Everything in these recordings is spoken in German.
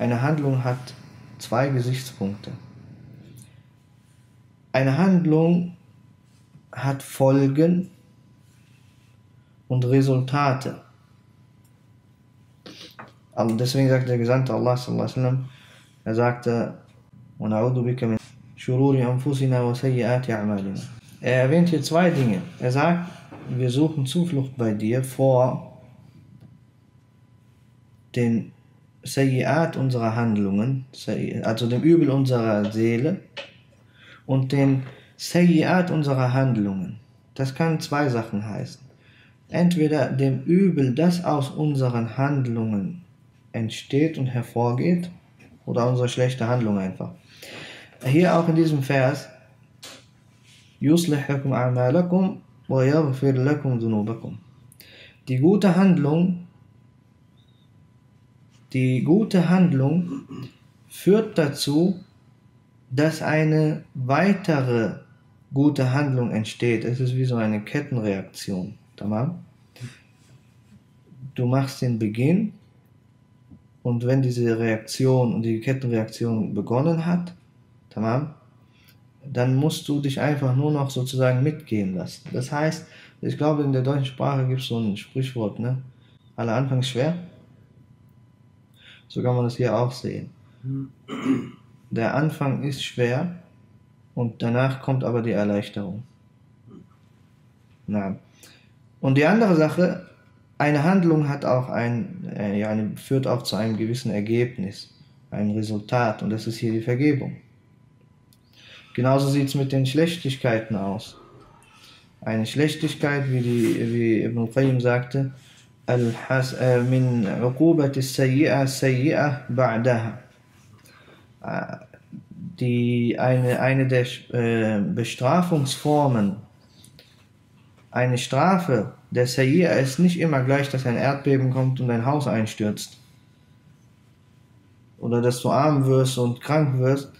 Eine Handlung hat zwei Gesichtspunkte. Eine Handlung hat Folgen und Resultate. Und deswegen sagt der Gesandte Allah, sallam, er sagte, er erwähnt hier zwei Dinge. Er sagt, wir suchen Zuflucht bei dir vor den Sayyi'at unserer Handlungen, also dem Übel unserer Seele und den Sayyi'at unserer Handlungen. Das kann zwei Sachen heißen. Entweder dem Übel, das aus unseren Handlungen entsteht und hervorgeht, oder unsere schlechte Handlung einfach. Hier auch in diesem Vers, يُصْلِحْ لَكُمْ أَعْمَالَكُمْ وَيَغْفِرْ لَكُمْ ذُنُوبَكُمْ Die gute Handlung die gute Handlung führt dazu, dass eine weitere gute Handlung entsteht. Es ist wie so eine Kettenreaktion. Tamam? Du machst den Beginn und wenn diese Reaktion und die Kettenreaktion begonnen hat, dann musst du dich einfach nur noch sozusagen mitgehen lassen. Das heißt, ich glaube, in der deutschen Sprache gibt es so ein Sprichwort, ne? Aller Anfang schwer, so kann man das hier auch sehen. Der Anfang ist schwer und danach kommt aber die Erleichterung. Na. Und die andere Sache, eine Handlung hat auch ein, äh, ja, führt auch zu einem gewissen Ergebnis, ein Resultat und das ist hier die Vergebung. Genauso sieht es mit den Schlechtigkeiten aus. Eine Schlechtigkeit, wie, die, wie Ibn Qayyim sagte, من عقوبة السيئة سيئة بعدها die eine, eine der äh, Bestrafungsformen, eine Strafe der Sayyi'a ist nicht immer gleich, dass ein Erdbeben kommt und dein Haus einstürzt. Oder dass du arm wirst und krank wirst.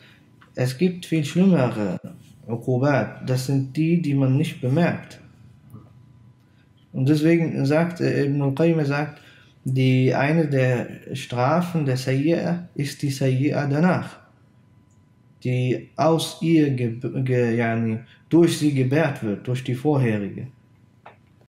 Es gibt viel schlimmere Uqubat. Das sind die, die man nicht bemerkt. Und deswegen sagt Ibn al-Qayyim, sagt, die eine der Strafen der Sayyi'a ist die Sayyi'a danach, die aus ihr ge, ge, yani, durch sie gebärt wird, durch die vorherige.